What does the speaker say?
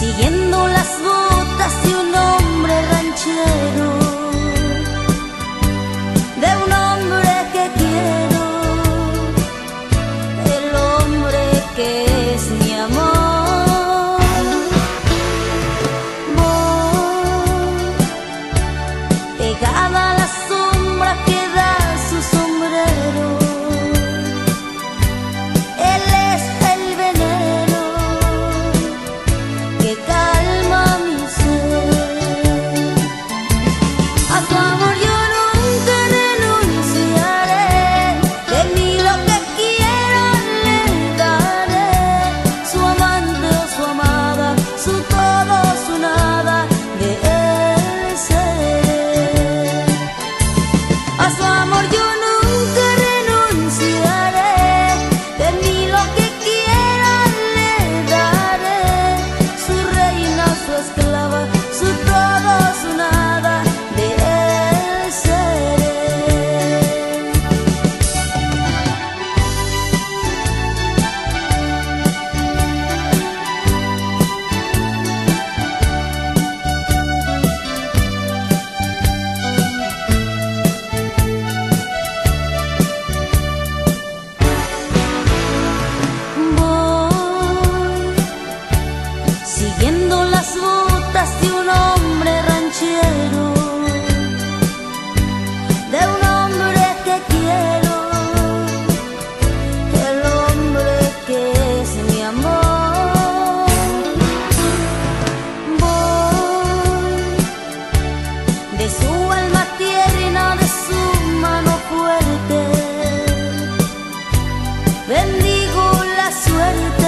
siguiendo a su amor yo no las botas de un hombre ranchero, de un hombre que quiero, el hombre que es mi amor. Voy de su alma tierna, de su mano fuerte, bendigo la suerte.